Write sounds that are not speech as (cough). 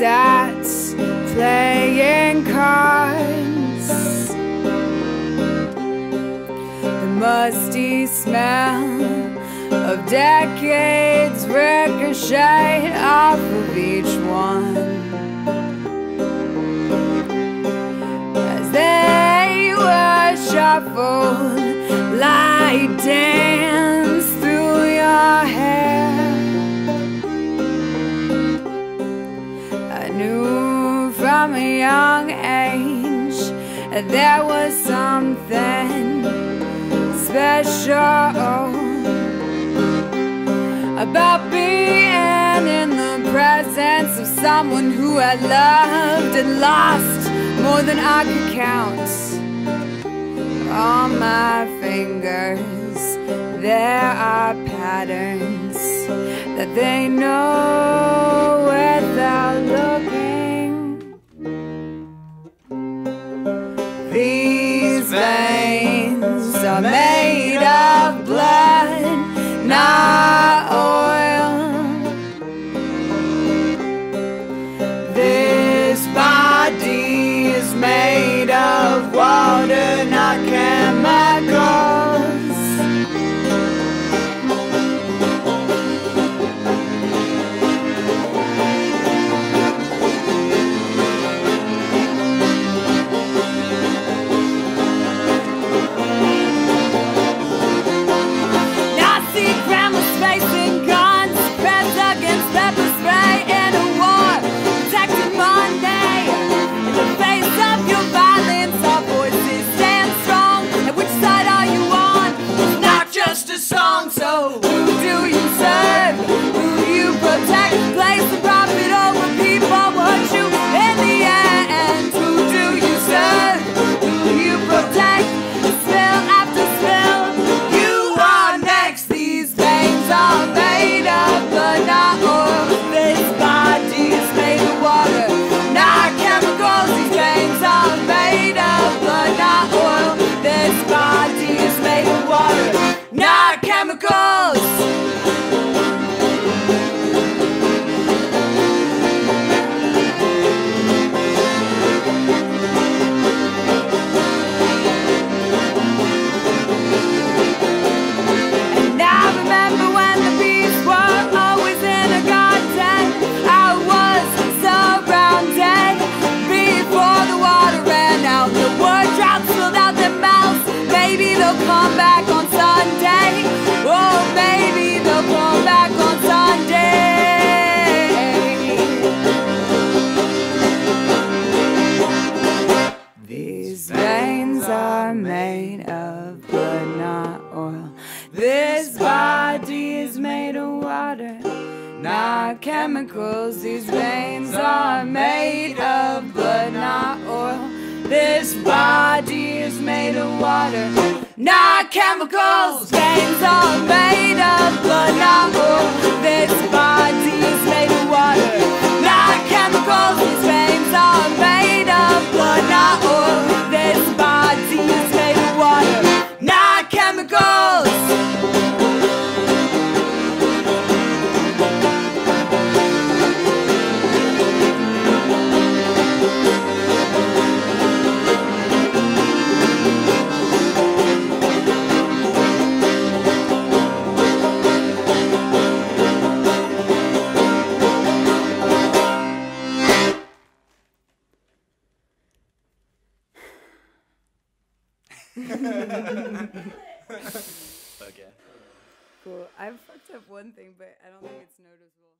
sat playing cards. The musty smell of decades ricochet off of each one as they were shuffled like dance from a young age there was something special about being in the presence of someone who had loved and lost more than I could count. On my fingers, there are patterns that they know veins just a song, so come back on Sunday. Oh, maybe they'll come back on Sunday. These veins are made of blood, not oil. This body is made of water, not chemicals. These veins are made of blood, not oil. This body is made of water, not chemicals. Veins are made of blood, not oil. This (laughs) Okay. Cool. I've fucked up one thing, but I don't think it's noticeable.